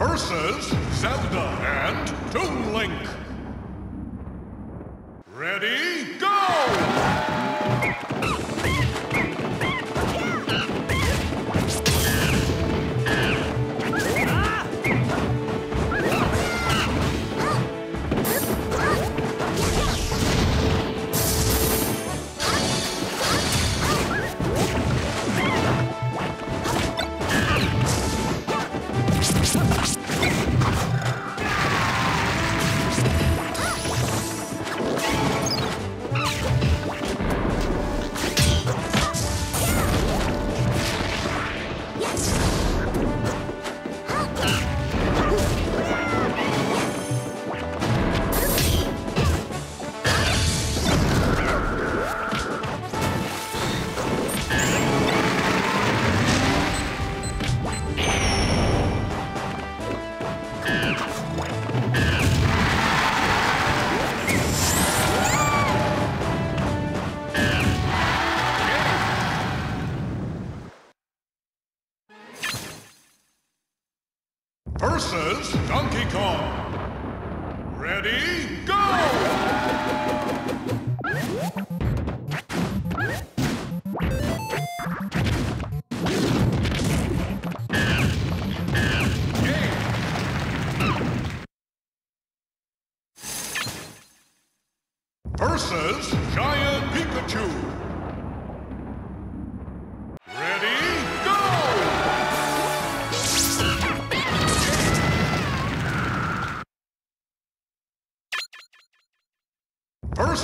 versus Zelda and Toon Link. versus Donkey Kong. Ready, go! versus John.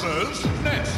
versus Ness.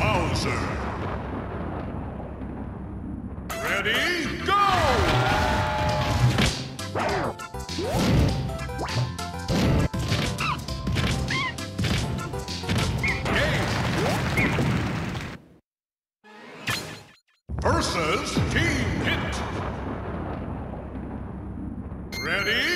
Bowser. Ready, go! Versus Team Pit. Ready,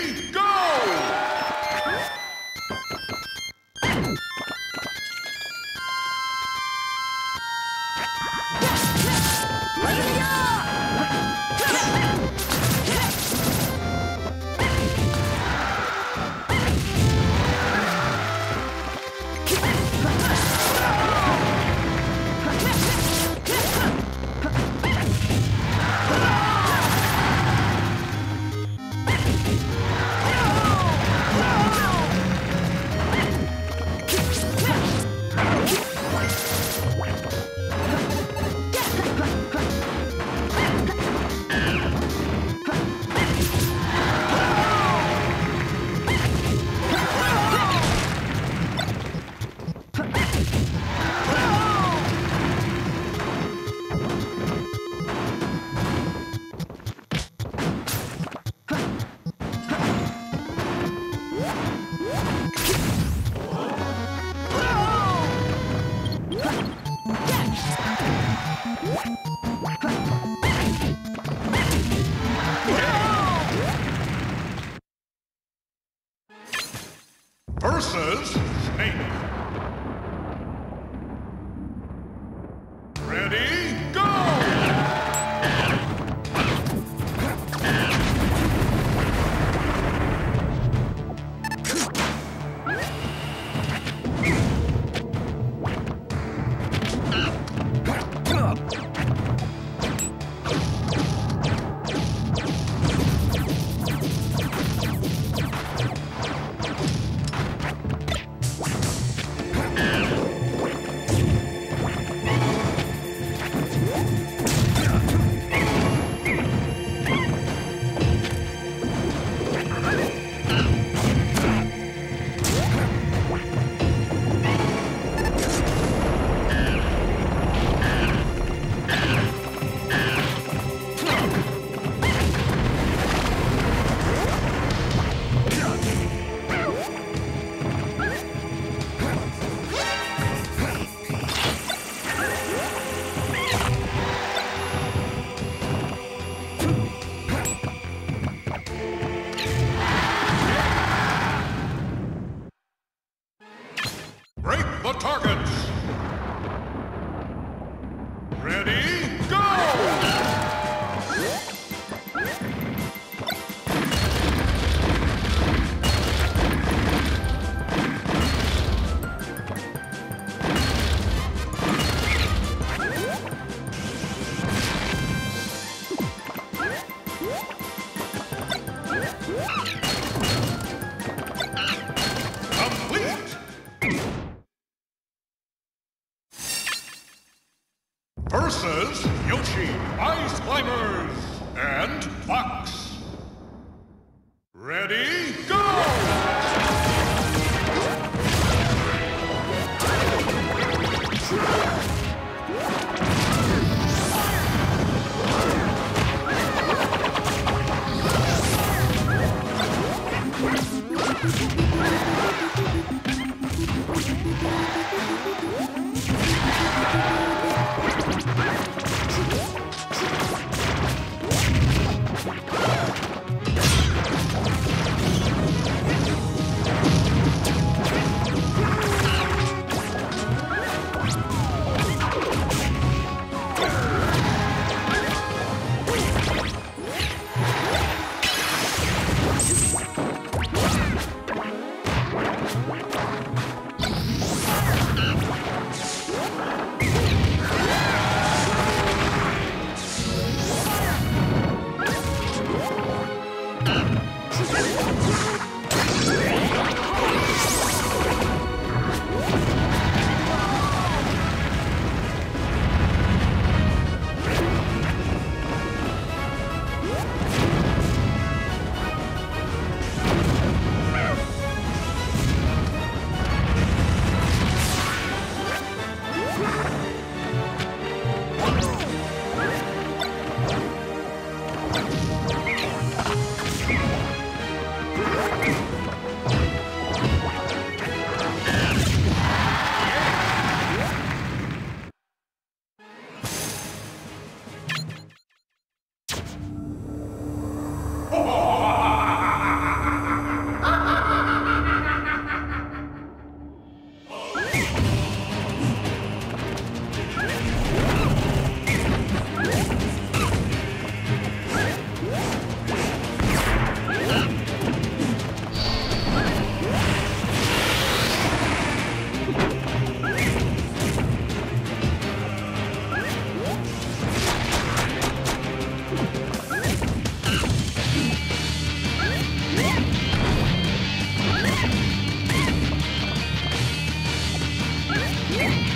Yeah.